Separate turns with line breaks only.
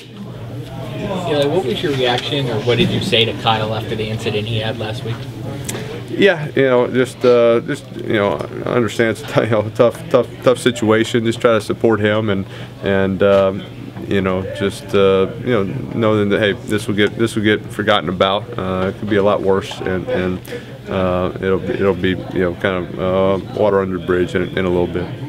Yeah, what was your reaction, or what did you say to Kyle after the incident he had last week?
Yeah, you know, just uh, just you know, I understand it's a you know, tough, tough, tough situation. Just try to support him and and um, you know, just uh, you know, knowing that hey, this will get this will get forgotten about. Uh, it could be a lot worse, and and uh, it'll be, it'll be you know kind of uh, water under the bridge in, in a little bit.